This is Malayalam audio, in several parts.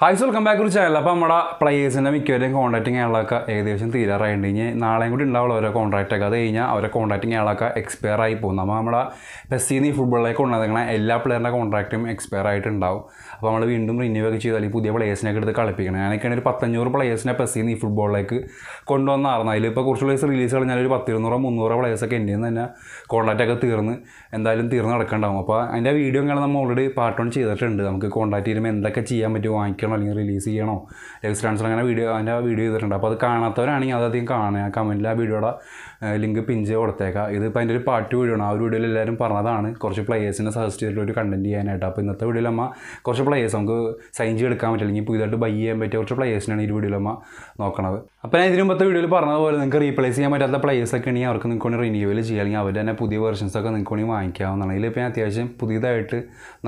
ഹായ്സ് വെൽക്കം ബാക്ക് ഒരു ചാനൽ അപ്പോൾ നമ്മുടെ പ്ലേയേഴ്സിന്റെ മിക്കവരെയും കോൺടാക്റ്റിങ് ആളൊക്കെ ഏകദേശം തീരാറായിട്ടുണ്ട്. ഇനി നാളെയും കൂടി ഉണ്ടാവുള്ള അവരെ കോൺട്രാക്റ്റ് ഒക്കെ അത് കഴിഞ്ഞാൽ അവരെ കോൺടാക്റ്റിങ് ആളൊക്കെ എക്സ്പയർ ആയി പോകും. നമ്മൾ നമ്മുടെ പെസ്സിന്ന് ഈ ഫുട്ബോളിലേക്ക് കൊണ്ടുവന്നിരിക്കണ എല്ലാ പ്ലെയറിന്റെ കോൺട്രാക്റ്റും എക്സ്പയർ ആയിട്ടുണ്ടാവും. അപ്പോൾ നമ്മൾ വീണ്ടും റിന്യൂ ഒക്കെ ചെയ്താൽ ഈ പുതിയ പ്ലേയേഴ്സിനൊക്കെ എടുത്ത് കളിപ്പിക്കണം. ഞാനൊക്കെയാണ് ഒരു പത്തഞ്ഞൂറ് പ്ലേയേഴ്സിനെ നിന്ന് ഈ ഫുട്ബോളിലേക്ക് കൊണ്ടുവന്നായിരുന്നു അതിൽ ഇപ്പോൾ കുറച്ച് പ്ലേസ് റിലീസ് കളഞ്ഞാൽ ഒരു പത്തിരുന്നൂറോ മുന്നൂറോ പ്ലേയേഴ്സൊക്കെ എന്റെ നിന്ന് തന്നെ കോൺടാക്റ്റ് ഒക്കെ തീർന്ന് എന്തായാലും തീർന്ന് നടക്കണ്ടാവും. അപ്പോൾ അതിന്റെ വീഡിയോ ഇങ്ങനെ നമ്മൾ ഓൾറെഡി പാർട്ട് വൺ ചെയ്തിട്ടുണ്ട്. നമുക്ക് കോൺടാക്ട് ചെയ്യുമ്പോൾ എന്തൊക്കെ ചെയ്യാൻ പറ്റും വാങ്ങിക്കണോ അല്ലെങ്കിൽ റിലീസ് ചെയ്യണോ? ലെക്സ് ട്രാൻസ്ഫർ അങ്ങനെ വീഡിയോ അതിന്റെ വീഡിയോ ചെയ്തിട്ടുണ്ട്. അപ്പോൾ അത് കാണാത്തവരാണെങ്കിൽ അതധികം കാണുക. കമന്റിൽ ആ വീഡിയോയുടെ ലിങ്ക് പിഞ്ച് കൊടുത്തേക്കാം ഇതിപ്പോൾ അതിന്റെ ഒരു പാർട്ട് വീഡിയോ ആണ്. ആ ഒരു വീഡിയോയിൽ എല്ലാവരും പറഞ്ഞതാണ് കുറച്ച് പ്ലേയേഴ്സിനെ സജസ്റ്റ് ചെയ്തിട്ടുള്ള ഒരു കണ്ടന്റ് ചെയ്യാനായിട്ട്. അപ്പോൾ ഇന്നത്തെ വീഡിയോയിൽ അമ്മ കുറച്ച് പ്ലേയേഴ്സ് നമുക്ക് സൈൻ ചെയ്തെടുക്കാൻ പറ്റില്ല. അല്ലെങ്കിൽ പുതിയതായിട്ട് ബൈ ചെയ്യാൻ പറ്റിയ കുറച്ച് പ്ലേയേഴ്സിനാണ് ഈ വീഡിയോയിൽ അമ്മ നോക്കണത്. അപ്പോൾ ഞാൻ ഇതിന് മുമ്പത്തെ വീഡിയോയിൽ പറഞ്ഞതുപോലെ നിങ്ങൾക്ക് റീപ്ലേസ് ചെയ്യാൻ പറ്റാത്ത പ്ലേയേഴ്സ് ഒക്കെ ഉണ്ടെങ്കിൽ അവർക്ക് നിങ്ങൾക്ക് വേണ്ടി റിന്യൂവൽ ചെയ്യുക അല്ലെങ്കിൽ അവരുടെ തന്നെ പുതിയ വെർഷൻസ് ഒക്കെ നിങ്ങൾക്ക് വേണ്ടി വാങ്ങിക്കാവുന്നതാണ്. ഇതിലിപ്പോൾ ഞാൻ അത്യാവശ്യം പുതിയതായിട്ട്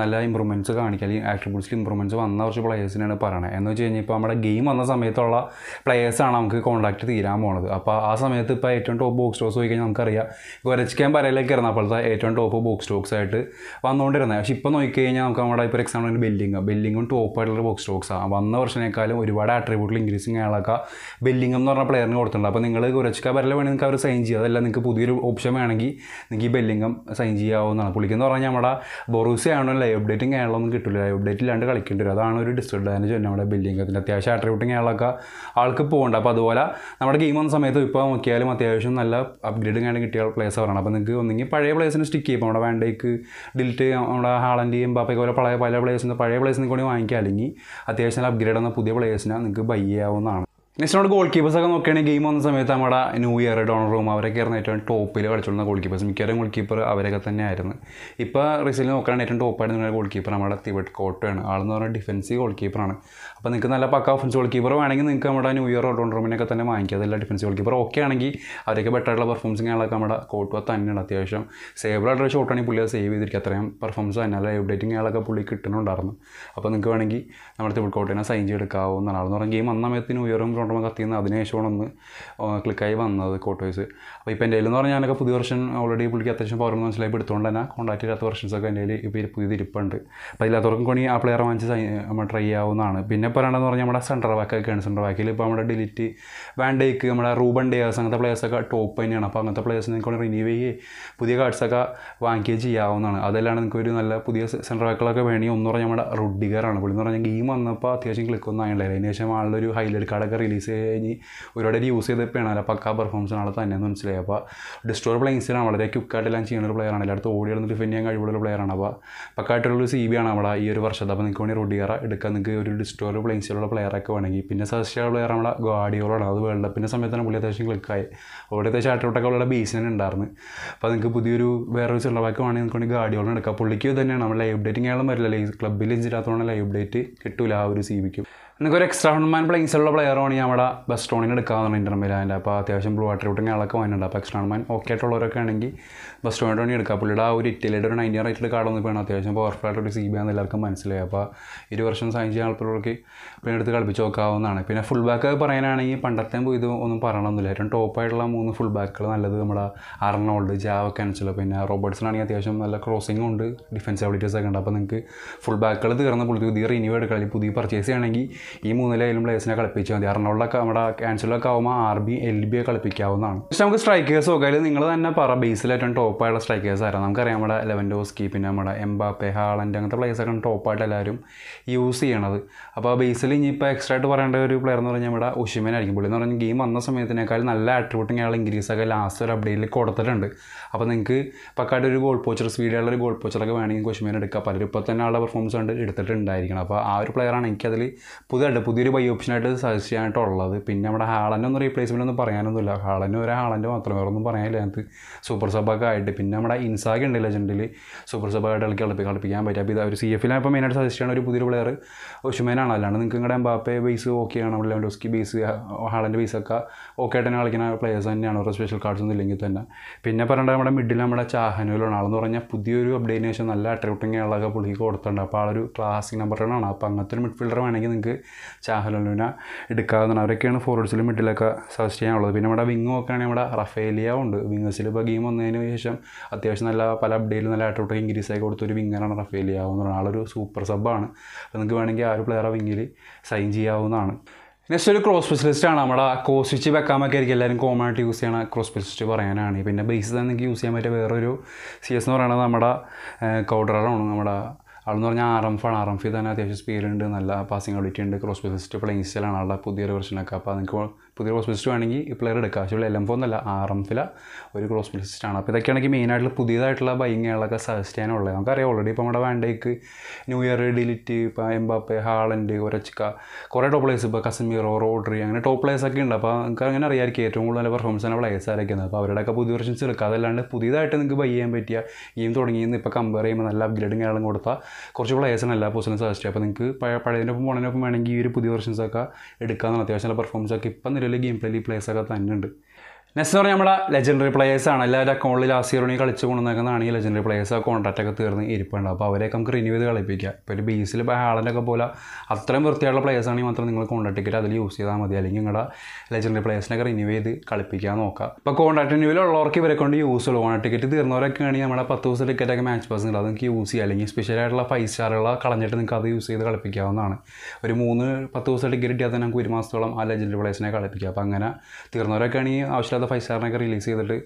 നല്ല ഇമ്പ്രൂവ്മെന്റ്സ് കാണിക്കുക അല്ലെങ്കിൽ ആട്രിബ്യൂട്ട്സിൽ ഇമ്പ്രൂവ്മെന്റ്സ് വന്ന കുറച്ച് പ്ലേയേഴ്സിനാണ് പറയുന്നത് എന്ന് വെച്ച് കഴിഞ്ഞാൽ ഇപ്പോൾ നമ്മുടെ ഗെയിം വന്ന സമയത്തുള്ള പ്ലേയേഴ്സാണ് നമുക്ക് കോൺടാക്ട് തീരാൻ പോണത്. അപ്പോൾ ആ സമയത്ത് ഇപ്പോൾ ഏറ്റവും ടോപ്പ് ബോക്സ് സ്റ്റോക്സ് പോയി കഴിഞ്ഞാൽ നമുക്കറിയാം. ഗൊരച്ചിക്കാൻ പരയിലേക്ക് ഇരുന്ന അപ്പോഴത്തെ ഏറ്റവും ടോപ്പ് ബോക്സ് സ്റ്റോക്സ് ആയിട്ട് വന്നുകൊണ്ടിരുന്നത് പക്ഷേ ഇപ്പോൾ നോക്കിക്കഴിഞ്ഞാൽ നമുക്ക് നമ്മുടെ ഇപ്പോൾ എക്സാമ്പിൾ ബില്ലിങ് ബില്ലിങ്ങും ടോപ്പ് ആയിട്ടുള്ള ബോക്സ് സ്റ്റോക്സാണ് വന്ന വർഷത്തേക്കാളും ഒരുപാട് ആട്രിബ്യൂട്ടിൽ ഇൻക്രീസിങ് ആളൊക്കെ ബില്ലിംഗ് എന്ന് പറഞ്ഞ പ്ലെയറിന് കൊടുത്തിട്ടുണ്ട്. അപ്പോൾ നിങ്ങൾ കുറച്ചൊക്കെ വരല വേണമെങ്കിൽ നിങ്ങൾക്ക് അവർ സൈൻ ചെയ്യുക. അതല്ല നിങ്ങൾക്ക് പുതിയൊരു ഓപ്ഷൻ വേണമെങ്കിൽ നിങ്ങൾക്ക് ഈ ബെല്ലിംഗം സൈൻ ചെയ്യാവുന്നതാണ്. പുള്ളിക്കെന്ന് പറഞ്ഞാൽ നമ്മുടെ ബൊറൂസ ആണോ ലൈവ് അപ്ഡേറ്റിംഗ് ആയാലൊന്നും കിട്ടില്ല ലൈവ് അപ്ഡേറ്റ് ഇല്ലാണ്ട് കളിക്കേണ്ടി വരും. അതാണ് ഒരു ഡിസ്അഡ്വാന്റേജ് നമ്മുടെ ബെല്ലിംഗത്തിന്റെ അത്യാവശ്യം ആട്രിബ്യൂട്ടിംഗ് ആളൊക്കെ ആൾക്ക് പോകുന്നുണ്ട് അപ്പോൾ അതുപോലെ നമ്മുടെ ഗെയിം വന്ന സമയത്ത് ഇപ്പോൾ നോക്കിയാലും അത്യാവശ്യം നല്ല അപ്ഗ്രേഡിംഗ് ആണ് കിട്ടിയ പ്ലേസ് പറയണം അപ്പോൾ നിങ്ങൾക്ക് ഒന്നെങ്കിൽ പഴയ പ്ലേസിന് സ്റ്റിക്ക് ചെയ്യും. നമ്മുടെ വേണ്ടേക്ക് ഡിലിറ്റ് നമ്മുടെ ഹാളന്റെയും ബാപ്പയ്ക്ക് പോലെ പഴയ പല പ്ലേസിന് പഴയ പ്ലേസിനെ കൂടി വാങ്ങിക്കുക അല്ലെങ്കിൽ അത്യാവശ്യം നല്ല അപ്ഗ്രേഡ് എന്ന പുതിയ പ്ലേസിനെ നിങ്ങൾക്ക് ബൈ ചെയ്യാവുന്നതാണ്. നെക്സ്റ്റ് നമ്മുടെ ഗോൾ കീപ്പേഴ്സ് ഒക്കെ നോക്കുകയാണെങ്കിൽ ഗെയിം വന്ന സമയത്ത് നമ്മുടെ ന്യൂ ഇയർ ഡോണർ റൂം അവരൊക്കെ ആയിരുന്നു ഏറ്റവും ടോപ്പിൽ കളിച്ചുകൊണ്ടിരുന്ന ഗോൾ കീപ്പേഴ്സ് മിക്കവാറും ഗോൾ കീപ്പർ അവരൊക്കെ തന്നെയായിരുന്നു. ഇപ്പോൾ റിസൽറ്റ് നോക്കുകയാണെങ്കിൽ ഏറ്റവും നിങ്ങളുടെ ഗോൾ കീപ്പർ നമ്മുടെ തിബറ്റ് കോട്ടയാണ് ആളെന്ന് പറഞ്ഞാൽ ഡിഫൻസീവ് ഗോൾ കീപ്പറാണ് അപ്പോൾ നിങ്ങൾക്ക് നല്ല പക്ക ഓഫൻസ് ഗോൾ കീപ്പർ വേണമെങ്കിൽ നിങ്ങൾക്ക് നമ്മുടെ ന്യൂ ഇയർ ഡോണർ റൂമിനൊക്കെ തന്നെ വാങ്ങിക്കുക അതല്ല ഡിഫൻസീവ് ഗോൾ കീപ്പർ ഓക്കെ ആണെങ്കിൽ അവരൊക്കെ ബെറ്റർ ആയിട്ടുള്ള പെർഫോമൻസ് ഞങ്ങളൊക്കെ നമ്മുടെ കോട്ടുക തന്നെയാണ് അത്യാവശ്യം. സേവറായിട്ടുള്ള ഷോട്ടാണെങ്കിൽ പുള്ളി അത് സേവ് ചെയ്തിരിക്കുക അത്രയും പെർഫോമൻസ് തന്നെ. അല്ല അപ്ഡേറ്റിംഗ് ആളൊക്കെ പുള്ളി കിട്ടുന്നുണ്ടായിരുന്നു. അപ്പോൾ നിങ്ങൾക്ക് വേണമെങ്കിൽ നമ്മുടെ തിബറ്റ് കോട്ടേനെ സൈൻ ചെയ്തെടുക്കാവുന്നതാണ് ആളെന്ന് പറഞ്ഞാൽ ഗെയിം വന്ന സമയത്ത് ന്യൂ ഇയറും ഡോണറും കത്തിയെന്ന് അതിനുശേഷമാണ് ഒന്ന് ക്ലിക്കായി വന്നത് കോട്ടോയ്സ് അപ്പോൾ ഇപ്പോൾ എന്റെ എന്ന് പറഞ്ഞാൽ ഞാനൊക്കെ പുതിയ വെർഷൻ ഓൾറെഡി പുള്ളിക്ക് അത്യാവശ്യം പവർ മനസ്സിലായി. എടുത്തുകൊണ്ട് തന്നെ കോൺടാക്ട് ചെയ്യാത്ത വെർഷൻസൊക്കെ എന്റെ കയ്യിൽ ഇപ്പോൾ പുതിയത് ഇരിപ്പുണ്ട്. അപ്പോൾ ഇല്ലാത്തവർക്കും കൂടി ആ പ്ലെയർ വാങ്ങിച്ച് നമ്മൾ ട്രൈ ചെയ്യാവുന്നതാണ്. പിന്നെ പറയണമെന്ന് പറഞ്ഞാൽ നമ്മുടെ സെൻട്രർ ബാക്കൊക്കെയാണ് സെൻട്രർ ബാക്കിൽ ഇപ്പോൾ നമ്മുടെ ഡിലിറ്റ് വാൻഡേക്ക് നമ്മുടെ റൂബൻ ഡേയേഴ്സ് അങ്ങനത്തെ പ്ലേയേഴ്സൊക്കെ ടോപ്പ് തന്നെയാണ്. അപ്പോൾ അങ്ങനത്തെ പ്ലേയേഴ്സിനെ നിങ്ങൾക്ക് റിന്യൂ ചെയ്യുകയും പുതിയ കാർഡ്സൊക്കെ വാങ്ങിക്കുകയും ചെയ്യാവുന്നതാണ്. അതെല്ലാം നിങ്ങൾക്ക് ഒരു നല്ല പുതിയ സെൻട്രർ ബാക്കുകളൊക്കെ വേണമെങ്കിൽ ഒന്ന് പറഞ്ഞാൽ നമ്മുടെ റുഡിഗറാണ് പുള്ളി എന്ന് പറഞ്ഞാൽ ഗെയിം വന്നപ്പോൾ അത്യാവശ്യം ക്ലിക്കൊന്നും ആയിട്ടില്ല. അതിന് ശേഷം ആളുടെ ഒരു ഹൈലൈറ്റ് കാർഡൊക്കെ റിലീസ് കഴിഞ്ഞ് ഒരുപാട് യൂസ് ചെയ്തപ്പോഴാണ് അല്ല പക്കാ പെർഫോമൻസ് ആണ് തന്നെ എന്ന് മനസ്സിലായി അപ്പോൾ ഡിസ്റ്റോർ പ്ലെയിൻസിലാണ് വളരെ ക്വിക്കായിട്ടെല്ലാം ചെയ്യുന്ന ഒരു പ്ലെയറാണ് എല്ലായിടത്തും ഓടി ഇടുന്ന ഡിഫെൻഡ് ചെയ്യാൻ കഴിവുള്ള ഒരു പ്ലെയറാണ് അപ്പോൾ പക്കായിട്ടുള്ളൊരു സി ബി ആണ് അവിടെ ഈ ഒരു വർഷത്തെ. അപ്പോൾ നിങ്ങൾക്ക് വേണ്ടി റൊഡിയറ എടുക്കാൻ നിങ്ങൾക്ക് ഒരു ഡിസ്റ്റോർ പ്ലേസിലുള്ള പ്ലെയറൊക്കെ വേണമെങ്കിൽ. പിന്നെ സജസ്റ്റ് പ്ലെയർ നമ്മുടെ ഗാഡിയോളാണ് അത് വേൾഡ് കപ്പിന്റെ സമയത്താണ് പുള്ളി അത്യാവശ്യം ക്ലിക്കായി അവിടെ അത്യാവശ്യം ആട്ടോട്ടൊക്കെ ഉള്ള ബേസ് തന്നെ ഉണ്ടായിരുന്നു. അപ്പോൾ നിങ്ങൾക്ക് പുതിയൊരു വേറൊരു ചെള്ളവാക്ക് വേണമെങ്കിൽ നിങ്ങൾക്ക് വേണ്ടി ഗാഡിയോളം എടുക്കാം. പുള്ളിക്ക് തന്നെയാണ് നമ്മൾ ലൈവ് ഡേറ്റിംഗ് ആയാലും വരില്ല ക്ലബ്ബിൽ ഇഞ്ചിരാത്തോളം ലൈവ് ഡേറ്റ് കിട്ടൂല ആ ഒരു സി ബിക്കും നിങ്ങൾക്ക് ഒരു എക്സ്ട്രാ ഹൺമാൻ പ്ലേസിലുള്ള പ്ലെയർ വേണമെങ്കിൽ നമ്മുടെ ബെസ്റ്റ് ടോണിന് എടുക്കാവുന്ന ഇന്റർ മിലാന്റെ അപ്പോൾ അത്യാവശ്യം ബ്ലൂ വാട്ടർ വിട്ടിങ് ആളൊക്കെ വന്നിട്ടുണ്ട്. അപ്പോൾ എക്സ്ട്രാ ഹൺമാൻ ഓക്കെ ആയിട്ടുള്ളവരൊക്കെ ആണെങ്കിൽ ബെസ്റ്റ് ടോണിന് വേണ്ടി എടുക്കുക പുള്ളിയുടെ ആ ഒരു ഇറ്റലിയുടെ ഒരു നയന്റി റേറ്റിൽ കാർഡ് ഒന്ന് വേണം അത്യാവശ്യം പവർഫുൾ ആയിട്ട് ഒരു സി ബി ആണെന്ന് എല്ലാവർക്കും മനസ്സിലായി. അപ്പോൾ ഇരു വർഷം സൈൻ ചെയ്യാൻ ആൾക്കാർക്ക് പിന്നെ എടുത്ത് കളിപ്പിച്ച് നോക്കാവുന്നതാണ്. പിന്നെ ഫുൾ ബാക്ക് പറയാനാണെങ്കിൽ പണ്ടത്തെ ഇത് ഒന്നും പറയണമെന്നില്ല ഏറ്റവും ടോപ്പായിട്ടുള്ള മൂന്ന് ഫുൾ ബാക്കുകൾ നല്ലത് നമ്മുടെ അർണോൾഡ് ജാവ കാൻസലോ പിന്നെ റോബർട്ട്സിനാണെങ്കിൽ അത്യാവശ്യം നല്ല ക്രോസിംഗ് ഉണ്ട് ഡിഫൻസ് അബിലിറ്റീസ് ഒക്കെ ഉണ്ട്. അപ്പോൾ നിങ്ങൾക്ക് ഫുൾ ബാക്കുകൾ തീർന്ന പുള്ളി പുതിയ റിന്യൂ എടുക്കുക അല്ലെങ്കിൽ പുതിയ പർച്ചേസ് ചെയ്യണമെങ്കിൽ ഈ മൂന്നിലേലും പ്ലേസിനെ കളിപ്പിച്ചാൽ മതി. അർണോൾഡൊക്കെ നമ്മുടെ ക്യാൻസലൊക്കെ ആകുമ്പോൾ ആർ ബി എൽ ബി കളിപ്പിക്കാവുന്നതാണ്. പക്ഷേ നമുക്ക് സ്ട്രൈക്കേഴ്സ് നോക്കിയാൽ നിങ്ങൾ തന്നെ പറ ബേസിൽ ഏറ്റവും ടോപ്പായുള്ള സ്ട്രൈക്കേഴ്സ് ആയിരുന്നു നമുക്കറിയാം നമ്മുടെ ലെവൻ ഡോസ്കി പിന്നെ നമ്മുടെ എംബാപ്പെ ഹാളൻഡ് അങ്ങനത്തെ പ്ലേസൊക്കെ ടോപ്പായിട്ട് എല്ലാവരും യൂസ് ചെയ്യണത്. അപ്പോൾ ബേസിൽ ഇനിയിപ്പോൾ എക്സ്ട്രാ ആയിട്ട് പറയേണ്ട ഒരു പ്ലെയർ എന്ന് പറഞ്ഞാൽ നമ്മുടെ ഉഷിമനായിരിക്കും പുള്ളി എന്ന് പറഞ്ഞാൽ ഗെയിം വന്ന സമയത്തിനേക്കാൾ നല്ല ആട്രിബ്യൂട്ടിങ് ആൾ ഇൻക്രീസൊക്കെ ലാസ്റ്റ് ഒരു അപ്ഡേറ്റിൽ കൊടുത്തിട്ടുണ്ട്. അപ്പോൾ നിങ്ങൾക്ക് പക്കായിട്ട് ഒരു ഗോൾ പോച്ചർ സ്പീഡുള്ള ഒരു ഗോൾ പോച്ചറൊക്കെ വേണമെങ്കിൽ കുഷിമേൻ എടുക്കാം. പലരും ഇപ്പോൾ തന്നെ ആളുടെ പെർഫോമൻസ് കണ്ട് എടുത്തിട്ടുണ്ടായിരിക്കണം. അപ്പോൾ ആ ഒരു പ്ലെയറാണ് എനിക്കതിൽ പുതിയതായിട്ട് പുതിയൊരു ബൈ ഓപ്ഷനായിട്ട് സജസ്റ്റ് ചെയ്യാനായിട്ടുള്ളത് പിന്നെ നമ്മുടെ ഹാളന്റെ ഒന്നും റീപ്ലേസ്മെന്റ് ഒന്നും പറയാനൊന്നുമില്ല. ഹാളന്റെ ഒരു ഹാളന്റെ മാത്രമേ വേറെ ഒന്നും പറയാനില്ല അതിനകത്ത്. സൂപ്പർ സബൊക്കെ ആയിട്ട്. പിന്നെ നമ്മുടെ ഇൻസാഗ് ഉണ്ട് ലെജൻഡിൽ സൂപ്പർ സബായിട്ട് കളിക്ക് കളിപ്പി കളിപ്പിക്കാൻ പറ്റും. അപ്പോൾ ഇത് ഒരു സി എഫിലാണ് ഇപ്പോൾ മെയിനായിട്ട് സജസ്റ്റ് ചെയ്യണ ഒരു പുതിയൊരു പ്ലെയർ ഒഷുമേനാണ് അല്ലാണ്ട് നിങ്ങൾക്ക് നിങ്ങളുടെ എംബാപ്പെ ബേസ് ഓക്കെയാണ് നമ്മുടെ ലെവൻഡോസ്കി ബേസ് ഹാളന്റെ ബേസൊക്കെ ഓക്കെ ആയിട്ട് തന്നെ കളിക്കുന്ന പ്ലേയേഴ്സ് തന്നെയാണ്. ഓരോ സ്പെഷ്യൽ കാർഡ്സ് ഒന്നും ഇല്ലെങ്കിൽ തന്നെ. പിന്നെ പറയേണ്ടത് നമ്മുടെ മിഡിൽ നമ്മുടെ ചാഹനുവിലാണ് ആളെന്ന് പറഞ്ഞാൽ പുതിയൊരു അപ്ഡേറ്റിന് നല്ല അട്രാക്റ്റിംഗ് ആളൊക്കെ പുള്ളിക്ക് കൊടുത്തിട്ടുണ്ട്. അപ്പോൾ ആളൊരു ക്ലാസിക് നമ്പർ ആണ്. അപ്പോൾ അങ്ങനത്തെ ഒരു മിഡ്ഫീൽഡർ വേണമെങ്കിൽ നിങ്ങൾക്ക് ചാഹലൂന എടുക്കാവുന്നതാണ്. അവരൊക്കെയാണ് ഫോർവേഡ്സിലും മിഡിലൊക്കെ സജസ്റ്റ് ചെയ്യാനുള്ളത്. പിന്നെ നമ്മുടെ വിങ് നോക്കുകയാണെങ്കിൽ നമ്മുടെ റഫേലിയ ഉണ്ട്. വിങ്ങേഴ്സിൽ ഇപ്പോൾ ഗെയിം വന്നതിന് ശേഷം അത്യാവശ്യം നല്ല പല അപ്ഡേറ്റിലും നല്ല ആട്ടോട്ട് ഇൻക്രീസ് ആയി കൊടുത്തൊരു വിങ്ങറാണ് റഫേലിയ എന്ന് പറഞ്ഞാൽ ആളൊരു സൂപ്പർ സബ്ബാണ് അപ്പോൾ നിങ്ങൾക്ക് വേണമെങ്കിൽ ആ ഒരു പ്ലെയറെ വിങ്ങിൽ സൈൻ ചെയ്യാവുന്നതാണ്. നെക്സ്റ്റ് ഒരു ക്രോസ് ആണ് നമ്മുടെ കോസ്റ്റിച്ച് വെക്കാമൊക്കെ ആയിരിക്കും. എല്ലാവരും കോമൺ ആയിട്ട് യൂസ് ചെയ്യണ ക്രോസ് സ്പെഷ്യലിസ്റ്റ് പറയാനാണ്. പിന്നെ ബേസ് തന്നെ നിങ്ങൾക്ക് യൂസ് ചെയ്യാൻ പറ്റിയ വേറൊരു സി എസ് എന്ന് പറയുന്നത് നമ്മുടെ കൗഡറാണ് നമ്മുടെ ആളെന്ന് പറഞ്ഞാൽ ആർ എം ഫാണ്. ആർ എം ഫി തന്നെ അത്യാവശ്യം സ്പീഡ് ഉണ്ട് നല്ല പാസിംഗ് ക്വാളിറ്റി ഉണ്ട് ക്രോസ് ബിസിസ്റ്റ് പ്ലേയിങ് സ്റ്റൈലാണ് ആളുടെ പുതിയൊരു വെർഷനൊക്കെ അപ്പോൾ നിങ്ങൾക്ക് പുതിയ ക്രോസ് ബിസ്റ്റ് വേണമെങ്കിൽ ഈ പ്ലെയർ എടുക്കുക ആവശ്യമുള്ള എൽ എം ഫോർ എന്നല്ല ആർ എം ഫില ഒരു ക്രോസ് സ്പെഷ്യലിസ്റ്റ് ആണ് അപ്പോൾ ഇതൊക്കെയാണെങ്കിൽ മെയിനായിട്ടുള്ള പുതിയതായിട്ടുള്ള ബൈങ്ങുകളൊക്കെ സജസ്റ്റ് ചെയ്യാനുള്ളത് നമുക്കറിയാം ഓൾറെഡി ഇപ്പോൾ നമ്മുടെ van Dijk new year de Ligt ഇപ്പോൾ എംബാപ്പെ ഹാളൻഡ് ഒരച്ചിക്ക കുറേ ടോപ്പ് പ്ലേസ് ഇപ്പോൾ കസമീറോ റോഡ്രി അങ്ങനെ ടോപ്പ് പ്ലേസ് ഒക്കെ ഉണ്ട്. അപ്പോൾ നിങ്ങൾക്ക് അങ്ങനെ അറിയാമായിരിക്കും ഏറ്റവും കൂടുതൽ പെർഫോമൻസ് ആണ് പ്ലേസ് ആയിരിക്കുന്നത് അപ്പോൾ അവരുടെയൊക്കെ പുതിയ വെർഷൻസ് എടുക്കുക അതല്ലാണ്ട് പുതിയതായിട്ട് നിങ്ങൾക്ക് ബൈ ചെയ്യാൻ പറ്റിയ ഗെയിം തുടങ്ങിയെന്ന് ഇപ്പോൾ കമ്പയർ ചെയ്യുമ്പോൾ നല്ല അപ്ഗ്രേഡും കാര്യങ്ങളും കൊടുത്താൽ കുറച്ച് പ്ലേയേഴ്സാണ് എല്ലാ പൊസിഷനും സജസ്റ്റ് അപ്പോൾ നിങ്ങൾക്ക് പഴയ പഴയതിനൊപ്പം പോണതിനൊപ്പം വേണമെങ്കിൽ ഈ ഒരു പുതിയ വെർഷൻസ് ഒക്കെ എടുക്കാമെന്നാണ് അത്യാവശ്യം നല്ല പെർഫോമൻസ് ഒക്കെ ഇപ്പം നിലവിൽ ഗെയിം പ്ലേയിൽ ഒക്കെ തന്നെ ഉണ്ട് നെക്സ്റ്റ് പറഞ്ഞാൽ നമ്മുടെ ലെജൻഡറി പ്ലേയേഴ്സ് ആണ്. എല്ലാവരും അക്കൗണ്ടിൽ ലാസ്റ്റ് ഇയർ കളിച്ച് കൊണ്ടുവന്നേക്കുന്നതാണ് ഈ ലെജൻഡറി പ്ലേയേഴ്സ് ആ കോൺട്രാക്റ്റ് ഒക്കെ തീർന്ന് ഇരിപ്പുണ്ട് അപ്പോൾ അവരെയൊക്കെ നമുക്ക് റിന്യൂ ചെയ്ത് കളിപ്പിക്കുക ഇപ്പോൾ ഒരു ബേസിൽ ഇപ്പോൾ ഹാളന്റൊക്കെ പോലെ അത്രയും വൃത്തിയായിട്ടുള്ള പ്ലേയേഴ്സ് ആണെങ്കിൽ മാത്രം നിങ്ങൾ കോൺട്രാക്ട് ടിക്കറ്റ് അതിൽ യൂസ് ചെയ്താൽ മതി. അല്ലെങ്കിൽ നിങ്ങളുടെ ലെജൻഡറി പ്ലേയേഴ്സിനൊക്കെ റിന്യൂ ചെയ്ത് കളിപ്പിക്കാൻ നോക്കുക. ഇപ്പോൾ കോൺട്രാക്ട് റിന്യൂവിലുള്ളവർക്ക് ഇവരെ കൊണ്ട് യൂസ് ഉള്ളൂ. കോൺട്രാക്ട് ടിക്കറ്റ് തീർന്നവരൊക്കെ ആണെങ്കിൽ നമ്മുടെ പത്ത് ദിവസം ടിക്കറ്റൊക്കെ മാച്ച് പാസ് ഉണ്ട് അത് നിങ്ങൾക്ക് യൂസ് ചെയ്യുക. അല്ലെങ്കിൽ സ്പെഷ്യലായിട്ടുള്ള ഫൈവ് സ്റ്റാറുള്ള കളഞ്ഞിട്ട് നിങ്ങൾക്ക് അത് യൂസ് ചെയ്ത് കളിപ്പിക്കാവുന്നതാണ്. ഒരു മൂന്ന് പത്ത് ദിവസം ടിക്കറ്റ് കിട്ടിയാൽ തന്നെ നമുക്ക് ഒരു മാസത്തോളം ആ ലെജൻഡറി പ്ലേയേഴ്സിനെ കളിപ്പിക്കുക അപ്പോൾ അങ്ങനെ തീർന്നവരൊക്കെ ആണെങ്കിൽ ആവശ്യമില്ലാത്ത ഫൈവ് സ്റ്റാറിനൊക്കെ റിലീസ് ചെയ്തിട്ട്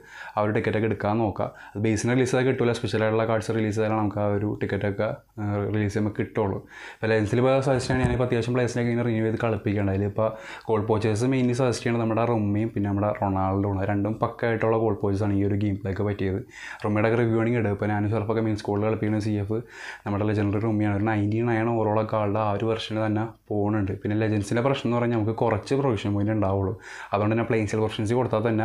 ഒരു ടിക്കറ്റൊക്കെ എടുക്കാൻ നോക്കുക അത് ബേസിന് റിലീസ് ചെയ്താൽ കിട്ടില്ല സ്പെഷ്യലായിട്ടുള്ള കാർഡ്സ് റിലീസ് ചെയ്താൽ നമുക്ക് ആ ഒരു ടിക്കറ്റൊക്കെ റിലീസ് ചെയ്യുമ്പോൾ കിട്ടുള്ളൂ. ഇപ്പോൾ ലെൻസിൽ ഇപ്പോൾ സജസ്റ്റ് ചെയ്യണം ഞാനിപ്പോൾ അത്യാവശ്യം പ്ലേസിനൊക്കെ ഇങ്ങനെ റിന്യൂ ചെയ്ത് കളിപ്പിക്കേണ്ട അതിലിപ്പോൾ ഗോൾ പോച്ചേഴ്സ് മെയിൻലി സജസ്റ്റ് ചെയ്യണം നമ്മുടെ റൊമ്മയും പിന്നെ നമ്മുടെ റൊണാൾഡോ ആണ് രണ്ടും പക്കായിട്ടുള്ള ഗോൾ പോച്ചേഴ്സാണ് ഈ ഒരു ഗെയിം പ്ലേക്ക് പറ്റിയത്. റൊമ്മയുടെ ഒക്കെ റിവ്യൂ ആണെങ്കിൽ ഇടുക ഇപ്പോൾ ഞാൻ ചിലപ്പോൾ മെയിൻ സ്കൂളിൽ കളിപ്പിക്കുന്ന സി എഫ് നമ്മുടെ ലെജൻഡറി റൊമ്മയാണ്. ഒരു നയന്റി നയൻ ഓവറോളൊക്കെ ആളുടെ ആ ഒരു വെർഷന് തന്നെ പോകുന്നുണ്ട് പിന്നെ ലെജൻസിന്റെ പ്രശ്നം എന്ന് പറഞ്ഞാൽ നമുക്ക് കുറച്ച് പ്രൊവിഷൻ പോയിന്റ് ഉണ്ടാവുള്ളൂ. അതുകൊണ്ട് തന്നെ പ്ലെയിൻസിൽ പ്രൊഫഷൻസി കൊടുത്താൽ തന്നെ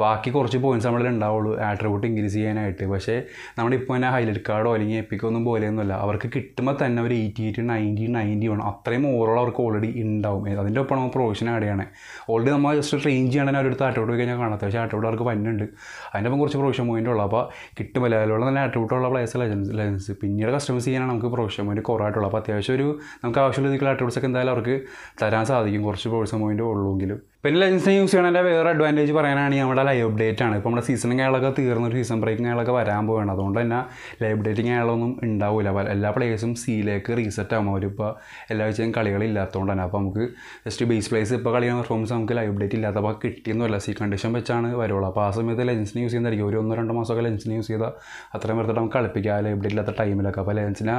ബാക്കി കുറച്ച് പോയിന്റ്സ് നമ്മളിൽ ഉണ്ടാവുള്ളൂ. ആട്രിബ്യൂട്ട് ഇൻക്രീസ് ചെയ്യാനായിട്ട്. പക്ഷേ നമ്മളിപ്പോൾ തന്നെ ഹൈലൈറ്റ് കാർഡോ അല്ലെങ്കിൽ എപ്പിക്കൊന്നും പോലെയൊന്നുമല്ല. അവർക്ക് കിട്ടുമ്പോൾ തന്നെ ഒരു എയ്റ്റി എയ്റ്റ് നയന്റി നയന്റി വേണം അത്രയും ഓവറോൾ അവർക്ക് ഓൾറെഡി ഉണ്ടാവും. അതിന്റെ ഒപ്പം നമ്മൾ പ്രൊവിഷൻ ആഡ് ഓൾറെഡി നമ്മൾ ജസ്റ്റ് ട്രെയിൻ ചെയ്യണമെങ്കിൽ അവരുടെ ആട്രിബ്യൂട്ട് കഴിഞ്ഞാൽ കാണാത്ത പക്ഷേ ആട്രിബ്യൂട്ട് അവർക്ക് പന്നുണ്ട് അതിന്റെ ഒപ്പം കുറച്ച് പ്രൊവിഷൻ പോയിന്റ് ഉള്ളൂ. അപ്പോൾ കിട്ടും ലെവലുള്ള നല്ല ആട്രിബ്യൂട്ട് ഉള്ള പ്ലേസ് ലൈസൻസ് ലൈസൻസ് പിന്നീട് കസ്റ്റമൈസ് ചെയ്യാനാണ് നമുക്ക് പ്രൊവിഷൻ പോയിന്റ് കുറവായിട്ടുള്ളൂ അപ്പോൾ അത്യാവശ്യം ഒരു നമുക്ക് ആവശ്യമുള്ള രീതിയിലുള്ള ആട്രിബ്യൂട്ട്സ് ഒക്കെ എന്തായാലും അവർക്ക് തരാൻ സാധിക്കും. കുറച്ച് പ്രൊവിഷൻ ഉള്ളൂ ഉള്ളൂങ്കിലും പിന്നെ ലെൻസിനെ യൂസ് ചെയ്യണതിന്റെ വേറെ അഡ്വാന്റേജ് പറയാനാണെങ്കിൽ നമ്മുടെ ലൈവ് അപ്ഡേറ്റ് ആണ്. ഇപ്പോൾ നമ്മുടെ സീസണും കാര്യങ്ങളൊക്കെ തീർന്ന ഒരു സീസൺ ബ്രേക്കും കാര്യങ്ങളൊക്കെ വരാൻ പോവുകയാണ് അതുകൊണ്ട് തന്നെ ലൈവ് അപ്ഡേറ്റിംഗ് കാര്യങ്ങളൊന്നും ഉണ്ടാവില്ല എല്ലാ പ്ലേയേഴ്സും സീലേക്ക് റീസെറ്റ് ആകും അവരിപ്പോൾ എല്ലാ വെച്ചും കളികളില്ലാത്തതുകൊണ്ട് തന്നെ. അപ്പോൾ നമുക്ക് ജസ്റ്റ് ബേസ് പ്ലേസ് ഇപ്പോൾ കളിക്കുന്ന പെർഫോമൻസ് നമുക്ക് ലൈവ് അപ്ഡേറ്റ് ഇല്ലാത്തപ്പോൾ കിട്ടിയൊന്നുമില്ല സീ കണ്ടീഷൻ വെച്ചാണ് വരുള്ളൂ. അപ്പോൾ ആ സമയത്ത് ലെൻസിനെ യൂസ് ചെയ്യുന്നതായിരിക്കും. ഒരു ഒന്നോ രണ്ടോ മാസമൊക്കെ ലെൻസിനെ യൂസ് ചെയ്താൽ അത്രയും വെറുതെ നമുക്ക് കളിപ്പിക്കുക ലൈവ് അപ്ഡേറ്റ് ഇല്ലാത്ത ടൈമിലൊക്കെ അപ്പോൾ ലെൻസിനെ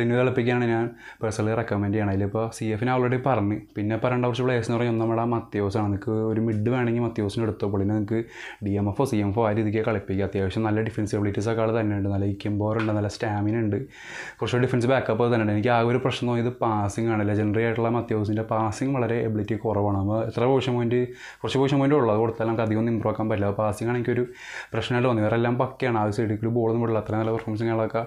റിന്യൂ കളിപ്പിക്കുകയാണ് ഞാൻ പേഴ്സണലി റെക്കമെൻഡ് ചെയ്യണം. അതിലിപ്പോൾ സി എഫിനെ ഓൾറെഡി പറഞ്ഞ്. പിന്നെ പറയേണ്ട കുറച്ച് പ്ലേയേഴ്സ് എന്ന് പറയുമ്പോൾ നമ്മുടെ മത്യോസ് ആണ് നിങ്ങൾക്ക് ഒരു മിഡ് വേണമെങ്കിൽ മത്യോസിന് എടുത്തോ പുള്ളിനെ നിങ്ങൾക്ക് ഡി എം എഫോ സി എം എഫോ ആ രീതിക്ക് കളിപ്പിക്കുക. അത്യാവശ്യം നല്ല ഡിഫൻസ് എബിലിറ്റീസ് ഒക്കെ ആൾ തന്നെ ഉണ്ട് നല്ല ഇക്കുമ്പോൾ ഉണ്ട് നല്ല സ്റ്റാമിന ഉണ്ട്. കുറച്ച് ഡിഫൻസ് ബാക്കപ്പ് തന്നെ ഉണ്ട് എനിക്ക് ആ ഒരു പ്രശ്നം തോന്നിയത് പാസിംഗ് ആണ്. ലെജൻഡറി ആയിട്ടുള്ള മത്യോസിന്റെ പാസിംഗ് വളരെ എബിലിറ്റി കുറവാണ്. നമ്മൾ എത്ര പൊസിഷൻ പോയിന്റ് കുറച്ച് പൊസിഷൻ പോയിന്റ് ഉള്ളത് കൊടുത്താൽ നമുക്ക് അധികം ഒന്നും ഇമ്പ്രൂവ് ആക്കാൻ പറ്റില്ല. പാസിംഗ് ആണ് എനിക്കൊരു പ്രശ്നമായിട്ട് തോന്നി വേറെ എല്ലാം പക്കയാണ്. ആ സൈഡിൽ ബോൾ ബോളൊന്നും വിടില്ല. അത്ര നല്ല പെർഫോമൻസുകളൊക്കെ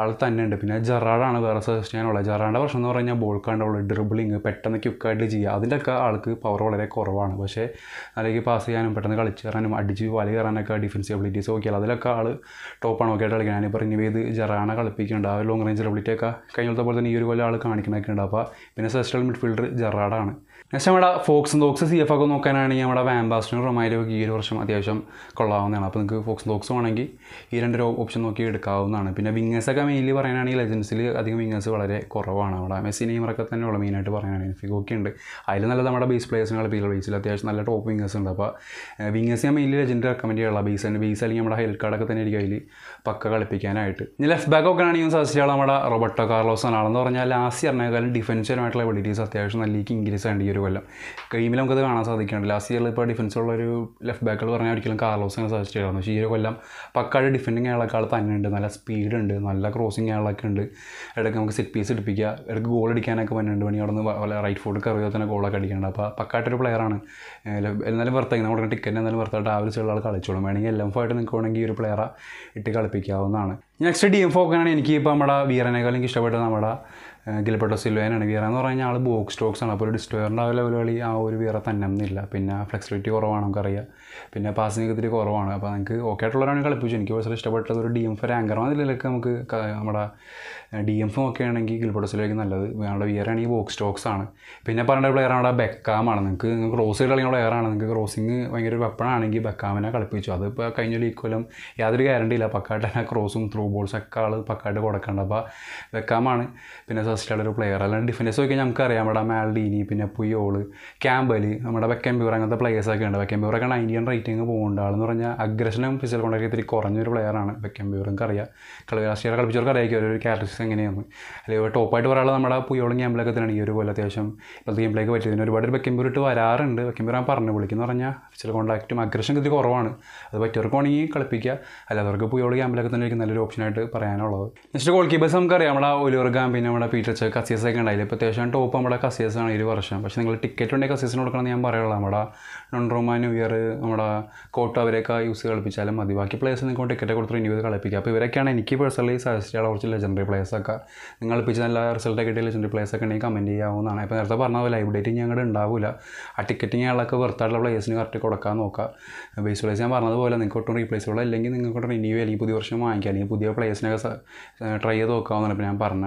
ആൾ തന്നെ ഉണ്ട് പിന്നെ ജറാഡാണ് വേറെ സജസ്റ്റ് ചെയ്യാനുള്ളത് ജറാഡിന്റെ പ്രശ്നം എന്ന് പറഞ്ഞാൽ ബോൾ കണ്ടുള്ള ഡ്രിബിളിങ് പെട്ടെന്ന് ക്യുക്കായിട്ട് ചെയ്യുക. അതിന്റെയൊക്കെ ആൾക്ക് പവർ വളരെ കുറവാണ്. പക്ഷേ അല്ലെങ്കിൽ പാസ് ചെയ്യാനും പെട്ടെന്ന് കളിച്ച് കയറാനും അടിച്ച് വലി കയറാനൊക്കെ ഡിഫൻസ് എബിലിറ്റീസ് നോക്കിയാൽ അതിലൊക്കെ ആൾ ടോപ്പാണ് നോക്കിയായിട്ട് കളിക്കുന്നത് ഞാനിപ്പോൾ റിന്യൂ ചെയ്ത് ജറാന കളിപ്പിക്കുന്നുണ്ട്. ആ ലോങ് റേഞ്ച് എബിലിറ്റി ഒക്കെ കഴിഞ്ഞത്തെ പോലെ തന്നെ ഈ ഒരു കൊല്ലം ആൾ കാണിക്കണമൊക്കെ ഉണ്ട്. അപ്പോൾ പിന്നെ സെസ്റ്റൽ മിഡ്ഫീൽഡർ ജറാഡാണ് നെക്സ്റ്റ് നമ്മുടെ ഫോക്സും തോക്സ് സി എഫ് ഒക്കെ നോക്കാനാണെങ്കിൽ നമ്മുടെ വാംബാസ്റ്റിനും ഒക്കെ ഈ ഒരു വർഷം അത്യാവശ്യം കൊള്ളാവുന്നതാണ്. അപ്പോൾ നിങ്ങൾക്ക് ഫോക്സ് തോക്സും ആണെങ്കിൽ ഈ രണ്ട് ഓപ്ഷൻ നോക്കി എടുക്കാവുന്നതാണ്. പിന്നെ വിങ്ങേഴ്സ് ഒക്കെ മെയിൻലി പറയാനാണെങ്കിൽ ലെജൻസിൽ അധികം വിങ്ങേഴ്സ് വളരെ കുറവാണ്. അവിടെ മെസ്സി നെയ്മറൊക്കെ തന്നെയുള്ള മെയിനായിട്ട് പറയാനാണെങ്കിൽ ഫിഗോക്കെ ഉണ്ട്. അതിൽ നല്ല നമ്മുടെ ബേസ് പ്ലേയേഴ്സിന് കളിപ്പിക്കുക ബേസിൽ അത്യാവശ്യം നല്ല ടോപ്പ് വിങ്ങേഴ്സ് ഉണ്ട്. അപ്പോൾ വിങ്ങേഴ്സ് ഞാൻ മെയിൻലി ലെജൻഡ് റെക്കമെൻഡ് ചെയ്യാനുള്ള ബേസ് തന്നെ ബേസ് അല്ലെങ്കിൽ നമ്മുടെ ഹെൽത്ത് കാർഡൊക്കെ തന്നെ എനിക്ക് അതിൽ പക്ക കളിപ്പിക്കാനായിട്ട്. ഇനി ലെഫ്റ്റ് ബാക്ക് ഒക്കെ ആണെങ്കിൽ സജസ്റ്റ് നമ്മുടെ റോബർട്ടോ കാർലോസ് ആണെന്ന് പറഞ്ഞാൽ ലാസ്റ്റ് ഇയറിനേക്കാളും ഡിഫൻസീവായിട്ടുള്ള എബിലിറ്റീസ് അത്യാവശ്യം നല്ല ഇൻക്രീസ് ആണ് ഈ ഒരു കൊല്ലം. ഗെയിമിൽ നമുക്കത് കാണാൻ സാധിക്കുന്നുണ്ട്. ലാസ്റ്റ് ഇയറിൽ ഇപ്പോൾ ഡിഫൻസ് ഉള്ള ഒരു ലെഫ്റ്റ് ബാക്കുകൾ പറഞ്ഞാൽ ഒരിക്കലും കാർലോസിനെ സജസ്റ്റ് ചെയ്യാറുണ്ട് പക്ഷേ ഈ ഒരു കൊല്ലം പക്കാട് ഡിഫൻഡിങ് അയാളൊക്കെ ആൾ തന്നെ ഉണ്ട്. നല്ല സ്പീഡ് ഉണ്ട്. നല്ല ക്രോസിങ് അയാളൊക്കെ ഉണ്ട്. ഇടയ്ക്ക് നമുക്ക് സെറ്റ് പീസ് എടുപ്പിക്കുക ഇടയ്ക്ക് ഗോൾ അടിക്കാനൊക്കെ പറ്റുന്നുണ്ട് പണി അവിടെ നിന്ന് റൈറ്റ് ഫോർഡ് കറിയോ തന്നെ ഗോളൊക്കെ അടിക്കുന്നുണ്ട്. അപ്പോൾ പക്കായിട്ടൊരു പ്ലെയറാണ് എന്നാലും വെറുതെ നമ്മുടെ ടിക്കറ്റ് എന്നാലും വർത്തായിട്ട് ആവശ്യമുള്ള ആൾ കളിച്ചോളും. വേണമെങ്കിൽ എല്ലാം ഫോട്ടോ നിൽക്കുകയാണെങ്കിൽ ഒരു പ്ലെയറെ ഇട്ട് കളിപ്പിക്കാവുന്നതാണ്. നെക്സ്റ്റ് ഡി എം ഫോക്കാണ് എനിക്ക് ഇപ്പോൾ നമ്മുടെ വീരനേക്കാളും എനിക്ക് ഇഷ്ടപ്പെട്ടത് നമ്മുടെ ഗിൽബർട്ടോ സിൽവേനാണ് വീറ എന്ന് പറഞ്ഞാൽ ആൾ ബോക്സ് സ്റ്റോക്സ് ആണ്. അപ്പോൾ ഒരു ഡിസ്റ്റോറിന്റെ ആ ലെവൽ കളി ആ ഒരു വീറ തന്നെ ഒന്നുമില്ല. പിന്നെ ഫ്ലെക്സിബിലിറ്റി കുറവാണ് നമുക്കറിയാം. പിന്നെ പാസിംഗ് ഇത്തിരി കുറവാണ്. അപ്പോൾ നമുക്ക് ഓക്കെ ആയിട്ടുള്ളവരാണ് കളിപ്പിച്ചു എനിക്ക് പേഴ്സണലി ഇഷ്ടപ്പെട്ടത് ഒരു ഡി എം ഫോർ ആങ്കർ അതിലൊക്കെ നമുക്ക് നമ്മുടെ ഡി എം എംസും ഒക്കെ ആണെങ്കിൽ ഗിൽബോട്ടസിലേക്ക് നല്ലത്. ഞങ്ങളുടെ വിയർ ആണെങ്കിൽ ബോക്സ് സ്റ്റോക്സ് ആണ്. പിന്നെ പറഞ്ഞ പ്ലെയർ ആണ് ബെക്കാമാണ് നിങ്ങൾക്ക് ക്രോസ് ചെയ്ത് പ്ലെയർ ആണ്. നിങ്ങൾക്ക് ക്രോസിങ് ഭയങ്കര വെപ്പണാണെങ്കിൽ ബെക്കാമിനെ കളിപ്പിച്ചു. അതിപ്പോൾ കഴിഞ്ഞ ഒരു ഈക്വലും യാതൊരു ഗ്യാരണ്ടി ഇല്ല. പക്കായിട്ട് ക്രോസും ത്രൂ ബോൾസും ഒക്കെ ആൾ പക്കായിട്ട് കൊടുക്കേണ്ട. അപ്പോൾ ബെക്കാമാണ് പിന്നെ സസ്റ്റാളൊരു പ്ലെയർ അല്ലാണ്ട് ഡിഫൻസ് നോക്കിയാൽ നമുക്കറിയാം നമ്മുടെ മാൽഡീനി പിന്നെ പുയോൾ ക്യാമ്പൽ നമ്മുടെ വെക്കംബ്യൂർ അങ്ങനത്തെ പ്ലെയേഴ്സൊക്കെ ഉണ്ട്. വെക്കംബ്യൂറൊക്കെ നയന്റിയൻ റേറ്റിംഗ് പോകുന്നുണ്ട് ആളെന്ന് പറഞ്ഞാൽ അഗ്രഷനും ഫിസിക്കൽ കൊണ്ടൊക്കെ ഇത്തിരി കുറഞ്ഞൊരു പ്ലെയർ ആണ്. വെക്കംബ്യൂർ കളി അറിയാം ഇയർ കളിപ്പിച്ചവർക്ക് അറിയാം ഒരു ക്യാരക്ടേഴ്സ് എങ്ങനെയാണ് അല്ലെങ്കിൽ ടോപ്പായിട്ട് പറയാനുള്ള നമ്മുടെ പുയോളം ക്യാമ്പിലൊക്കെ തന്നെയാണ്. ഈ ഒരു പോലെ അത്യാവശ്യം ഇപ്പോഴത്തെ ഗെയിമിലേക്ക് പറ്റിയതിന് ഒരുപാട് വെക്കംബ്യൂർ ഇട്ട് വരാറുണ്ട്. വെക്കംബ്യൂർ ഞാൻ പറഞ്ഞു വിളിക്കുന്ന പറഞ്ഞാൽ ചില കോൺടാക്റ്റും അഗ്രഷൻ ഇത്തിരി കുറവാണ്. അത് പറ്റിയവർക്ക് വേണമെങ്കിൽ കളിപ്പിക്കുക അല്ലാത്തവർക്ക് പുയോൾ ക്യാമ്പിലൊക്കെ തന്നെ ആയിരിക്കും നല്ലൊരു ഓപ്ഷനായിട്ട് പറയാനുള്ളത്. നെക്സ്റ്റ് ഗോൾ കീപ്പേഴ്സ് നമുക്കറിയാം. നമ്മുടെ ഒലിവർഗാം പിന്നെ നമ്മുടെ പീറ്റർ കസിയസ് ഒക്കെ ഉണ്ടായില്ല? ഇപ്പോൾ അത്യാവശ്യം ടോപ്പ് നമ്മുടെ കസിയസ് ആണ് ഈ ഒരു വർഷം. പക്ഷേ നിങ്ങൾ ടിക്കറ്റ് ഉണ്ടെങ്കിൽ കസിയസിന് കൊടുക്കണം ഞാൻ പറയുള്ളൂ. നമ്മുടെ നോൺ റോമാൻ ഇയർ നമ്മുടെ കോട്ട അവരെയൊക്കെ യൂസ് കളിപ്പിച്ചാലും മതി. ബാക്കി പ്ലേയേഴ്സ് നിങ്ങൾക്ക് ടിക്കറ്റ് കൊടുത്ത് റിന്യൂ ചെയ്ത് കളിപ്പിക്കുക. അപ്പോൾ ഇവരൊക്കെയാണ് എനിക്ക് പേഴ്സണലി സജസ്റ്റ് ചെയ്യാനുള്ള കുറച്ച് ലെജൻഡറി പ്ലേയേഴ്സൊക്കെ നിങ്ങൾ പിച്ച് നല്ല റിസൾട്ടൊക്കെ കിട്ടിയ ലെജൻഡറി ഒക്കെ ഉണ്ടെങ്കിൽ കമന്റ് ചെയ്യാവുന്നതാണ്. ഇപ്പോൾ നേരത്തെ പറഞ്ഞ പോലെ ലൈവ് ഡേറ്റിംഗ് ഞങ്ങളുടെ ഉണ്ടാവില്ല ആ ടിക്കറ്റിങ് ആളൊക്കെ വെറുത്തായിട്ടുള്ള പ്ലേസിന് കറക്റ്റ് കൊടുക്കാൻ നോക്കുക ബേസ് പ്ലേസ് ഞാൻ പറഞ്ഞതുപോലെ നിങ്ങൾക്ക് ഒട്ടും റീപ്ലേസുകൾ അല്ലെങ്കിൽ നിങ്ങൾക്ക് റിന്യൂ അല്ലെങ്കിൽ പുതിയ വർഷം വാങ്ങിക്കുക അല്ലെങ്കിൽ പുതിയ പ്ലേസിനൊക്കെ ട്രൈ ചെയ്ത് നോക്കാവുന്നതാണ് ഇപ്പോൾ ഞാൻ പറഞ്ഞ.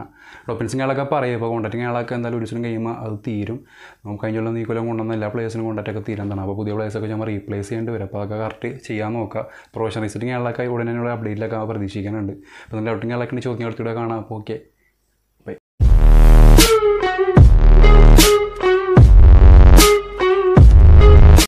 ഡോപ്പിൻസിങ് ആളൊക്കെ പറയും. ഇപ്പോൾ കോൺടാക്റ്റിങ് ആളൊക്കെ എന്തായാലും ഒരു ദിവസം കഴിയുമ്പോൾ അത് തീരും. നമുക്ക് കഴിഞ്ഞ കൊല്ലം ഈ കൊല്ലം കൊണ്ടുവന്ന എല്ലാ പ്ലേസിനും കോൺടാക്റ്റൊക്കെ തീരാൻ തന്നെ അപ്പോൾ പുതിയ പ്ലേഴ്സൊക്കെ ഞാൻ റീപ്ലേസ് ചെയ്യേണ്ടി വരും. അപ്പോൾ അതൊക്കെ കറക്റ്റ് ചെയ്യാൻ നോക്കുക പ്രൊഫഷൻ റിസിറ്റിങ് ആളൊക്കെ ഉടനെ അപ്ഡേറ്റിലൊക്കെ പ്രതീക്ഷിക്കാനുണ്ട് അപ്പോൾ നല്ല ഔട്ടിങ് ആളൊക്കെ ചോദ്യം എടുത്തിട്ട് കാണാം. അപ്പോൾ ഓക്കെ